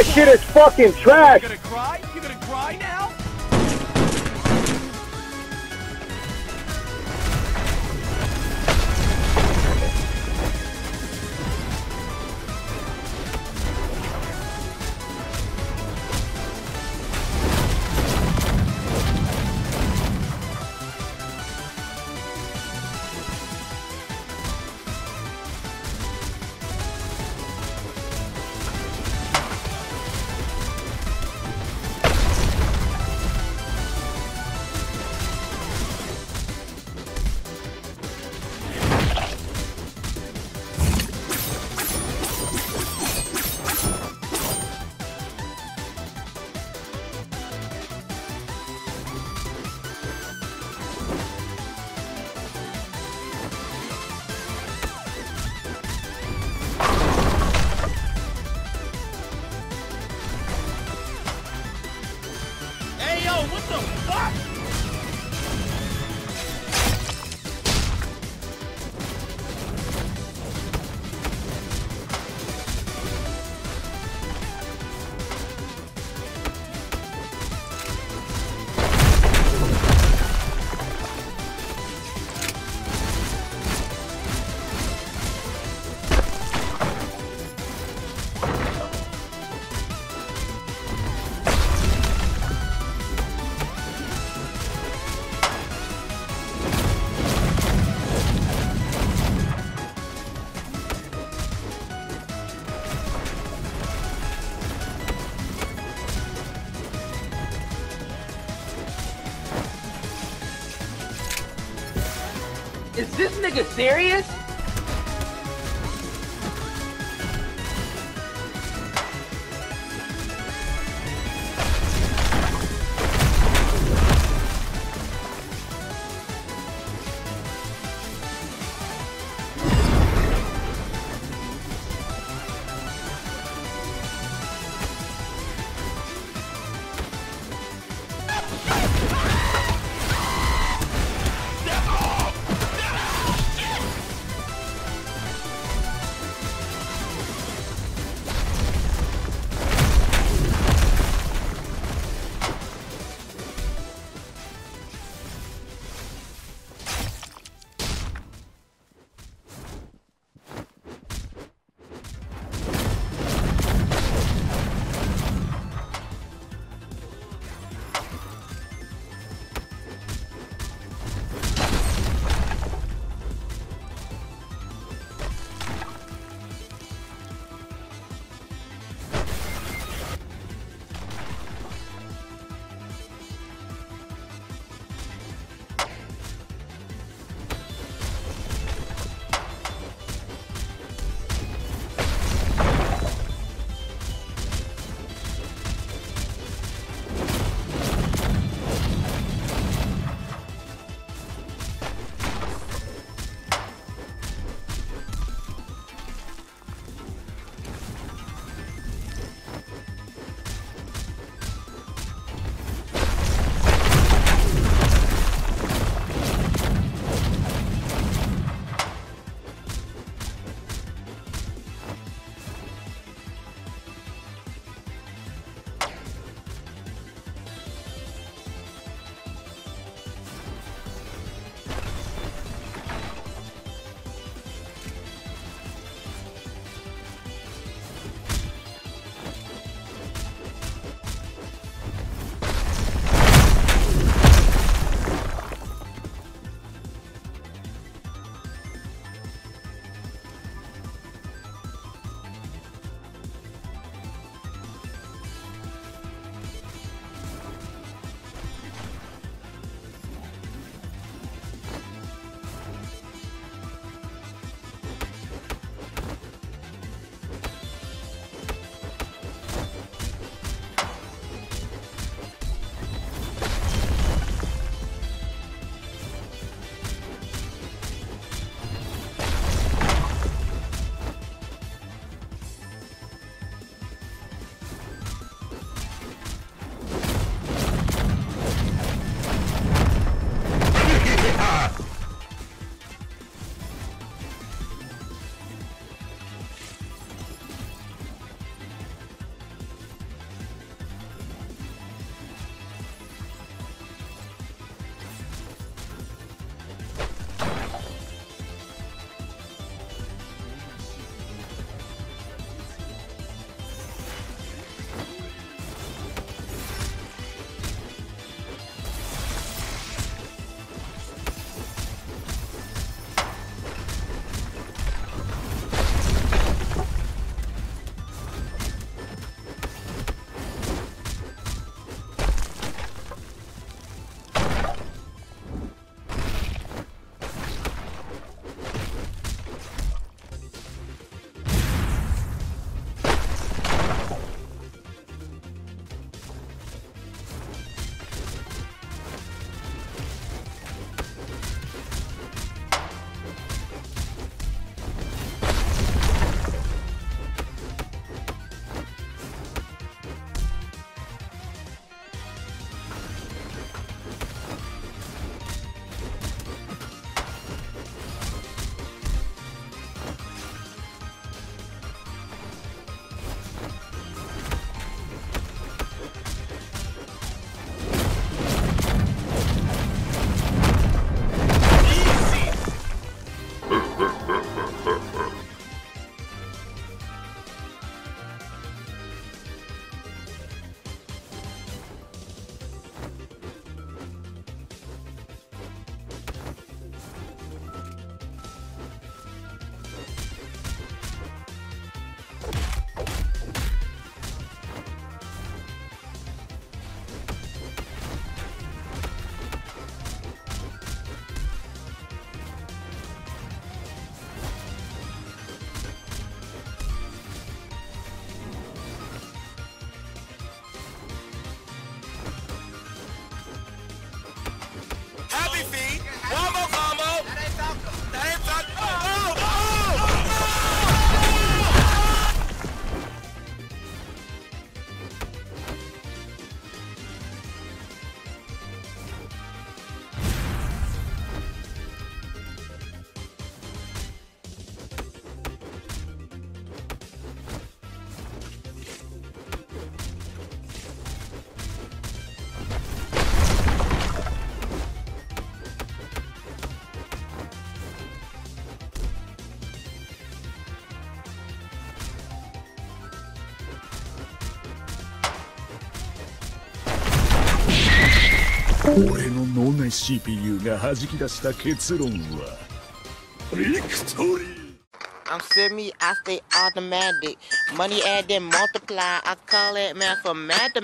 That shit is fucking trash. This nigga serious? 俺の脳内 CPU が弾き出した結論はビクトリー I'm semi, I stay automatic. Money add then multiply. I call it mathematics.